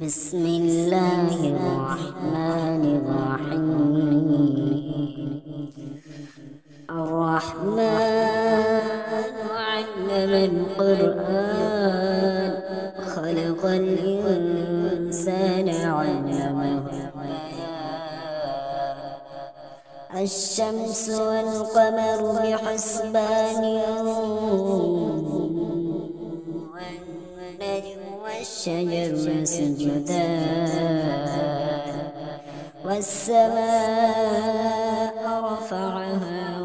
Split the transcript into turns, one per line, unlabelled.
بسم الله الرحمن الرحيم. الرحمن علم القرآن خلق الإنسان علمه الشمس والقمر بحسبان. والنجم والشجر يسجدان والسماء رفعها